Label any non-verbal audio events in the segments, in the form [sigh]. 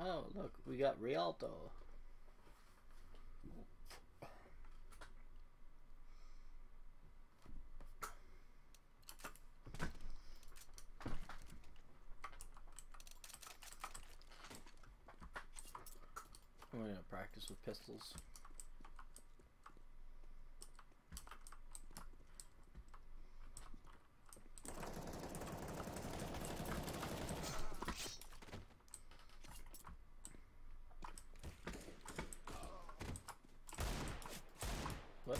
Oh, look, we got Rialto. I'm gonna practice with pistols. What?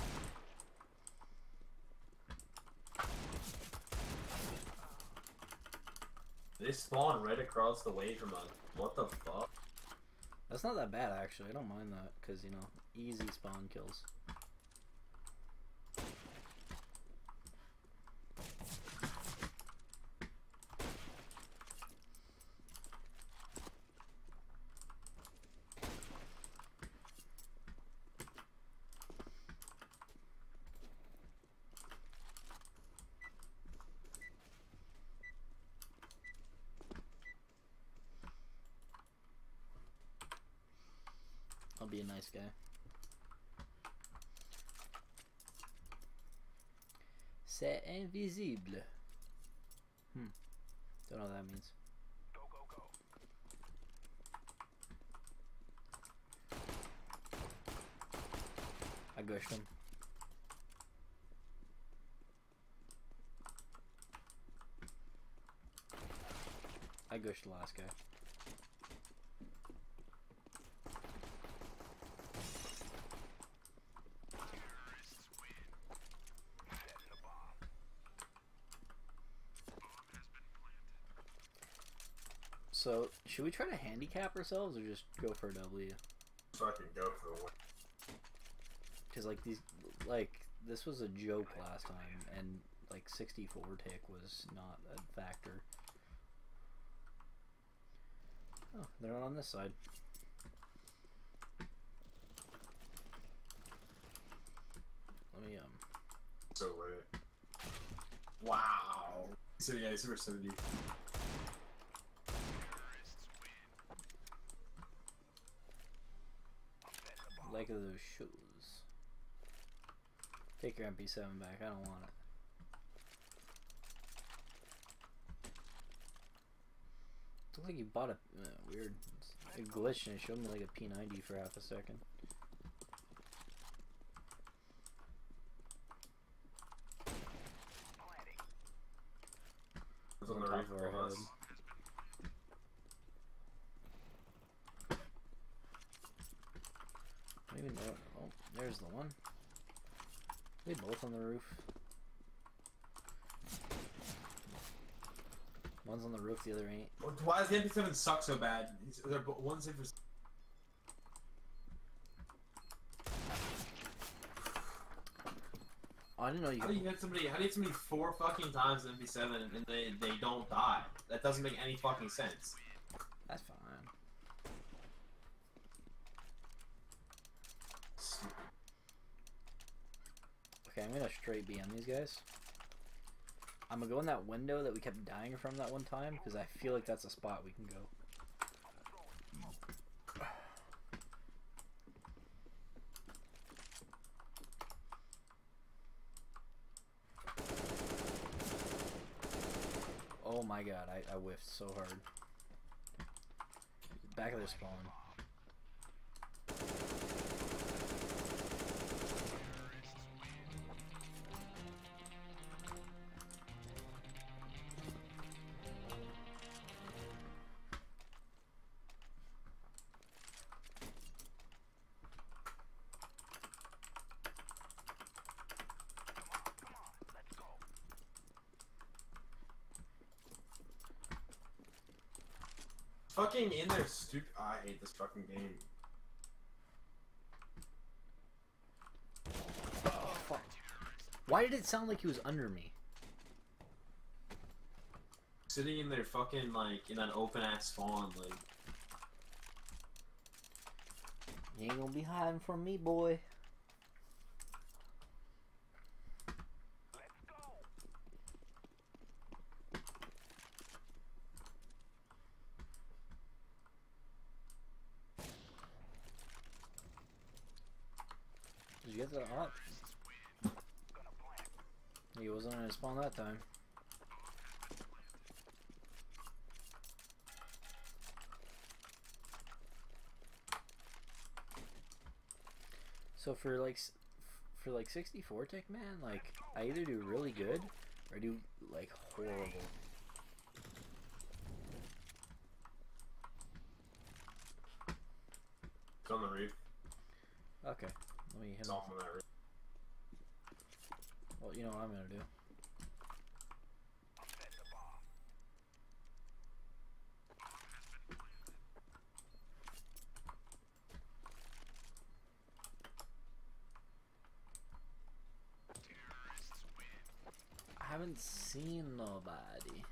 They spawn right across the way from us. What the fuck? That's not that bad actually. I don't mind that because you know, easy spawn kills. I'll be a nice guy. C'est invisible. Hmm. Don't know what that means. Go, go, go. I gushed him. I gushed the last guy. Terrorists win. Setting the bomb. Bomb has been planted. So, should we try to handicap ourselves or just go for a W? Fucking go for win. Because, like, these, like, this was a joke last time, and, like, 64 tick was not a factor. Oh, they're not on this side. Let me, um, So lit. Wow. So yeah, it's over 70. Terrorists win. I'm setting the bomb. Like those shoes. Take your MP7 back, I don't want it. Looked like you bought a uh, weird a glitch and it showed me like a P90 for half a second. It's on the roof of our of us. head. Bomb has been planted. I don't even know. Oh, there's the one. They both on the roof. One's on the roof, the other ain't. Why does the MP7 suck so bad? They're one's in for. Oh, I didn't know you How do you hit somebody? How do you hit somebody four fucking times in MP7 and they they don't die? That doesn't make any fucking sense. That's fine. Okay, I'm gonna straight B on these guys. I'm gonna go in that window that we kept dying from that one time because I feel like that's a spot we can go. Oh my god, I, I whiffed so hard. Back of their spawn. Fucking in there, stupid. I hate this fucking game. Oh, fuck. Why did it sound like he was under me? Sitting in there, fucking like in that open ass spawn, like. You ain't gonna be hiding from me, boy. Let's go. Did you get that up? Gonna plant. Wasn't gonna spawn that time. So for like for like 64 tick man, like I either do really good or I do like horrible. It's on the roof. Okay, let me hit It's off on that roof. Well, you know what I'm gonna do. I'll set the bomb. I haven't seen nobody.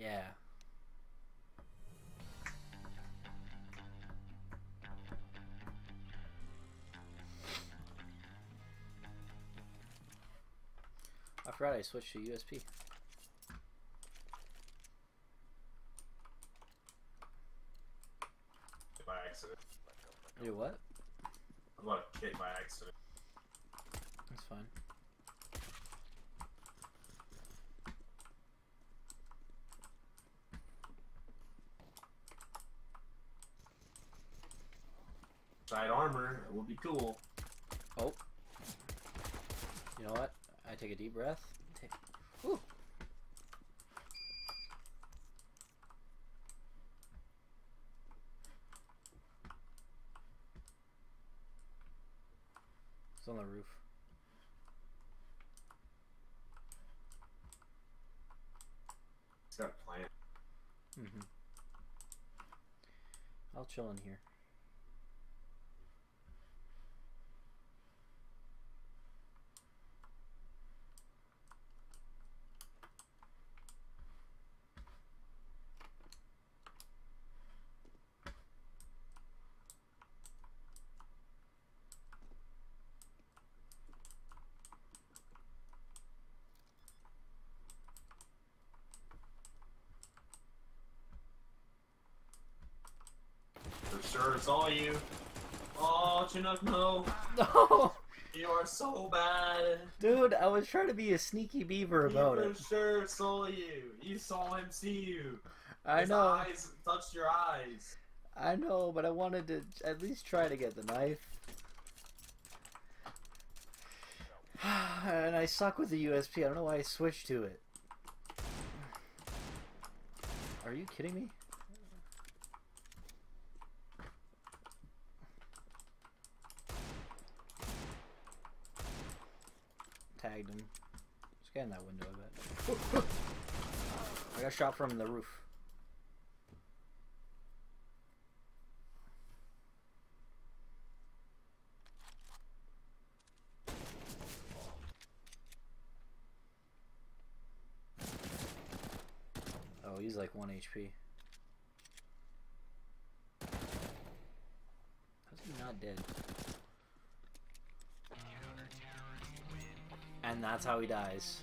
Let's forgot I switched to USP. By accident. Do what? I bought a kit by accident. That's fine. Side armor, it would be cool. Oh. You know what? I take a deep breath. Take. Whew. It's on the roof. It's got a plant. Mm-hmm. I'll chill in here. Sure, it's all you. Oh, Chinook, no. [laughs] No, You are so bad. dude, I was trying to be a sneaky beaver about it. sure saw you. You saw him see you. I His know, eyes touched your eyes. I know, but I wanted to at least try to get the knife. [sighs] and I suck with the USP. I don't know why I switched to it. Are you kidding me? Tagged him. Just get in that window, I bet. I got shot from the roof. Oh, he's like 1 HP. How's he not dead? And that's how he dies.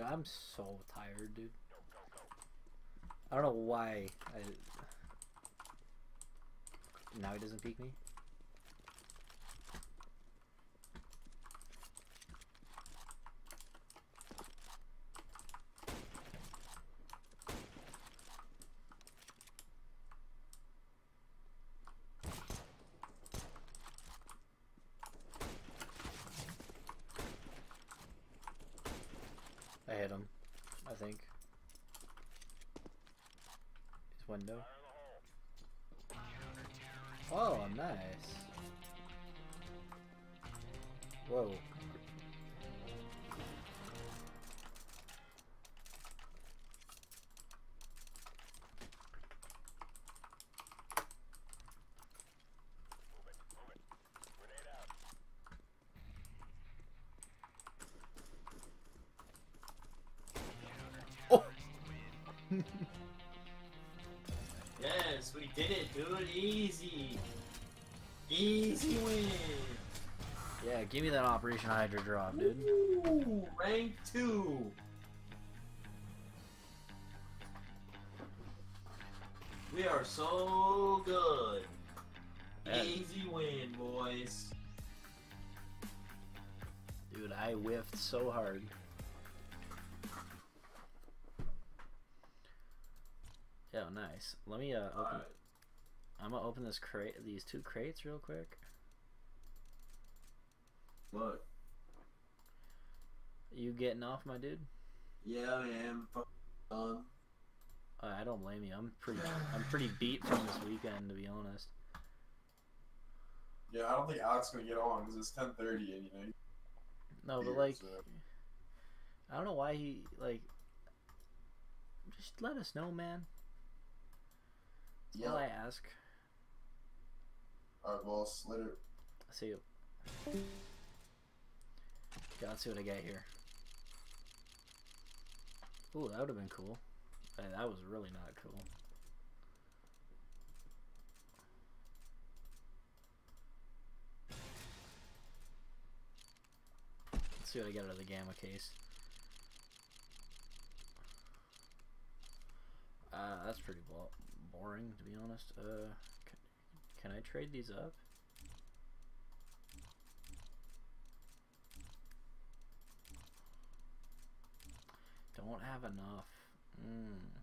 Dude, I'm so tired, dude. I don't know why I. Now he doesn't peek me. I hit him, I think. Window. Oh, nice. Whoa. Did it, dude. Easy. Easy win. Yeah, give me that Operation Hydra drop, dude. Ooh, rank two. We are so good. Easy win, boys. Dude, I whiffed so hard. Yeah, nice. Let me uh open. Alright. I'm gonna open this crate, these two crates, real quick. Look. You getting off, my dude? Yeah, I am. fucking done. Uh, I don't blame you. I'm pretty. I'm pretty beat from this weekend, to be honest. Yeah, I don't think Alex is gonna get on because it's ten thirty and you know. No, but like, so- I don't know why he like. Just let us know, man. That's all I ask. Alright, boss. Later. See you. Yeah, let's see what I got here. Ooh, that would have been cool. Uh, that was really not cool. Let's see what I get out of the gamma case. Uh, that's pretty boring, to be honest. Uh, can I trade these up? Don't have enough. Mm.